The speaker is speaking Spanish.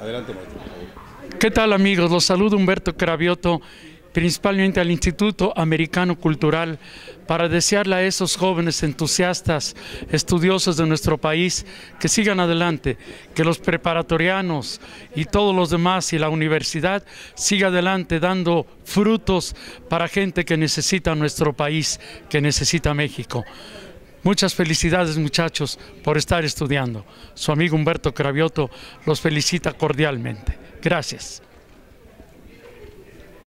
Adelante, maestro. ¿Qué tal amigos? Los saludo Humberto Cravioto, principalmente al Instituto Americano Cultural, para desearle a esos jóvenes entusiastas, estudiosos de nuestro país, que sigan adelante, que los preparatorianos y todos los demás y la universidad siga adelante dando frutos para gente que necesita nuestro país, que necesita México. Muchas felicidades muchachos por estar estudiando. Su amigo Humberto Cravioto los felicita cordialmente. Gracias.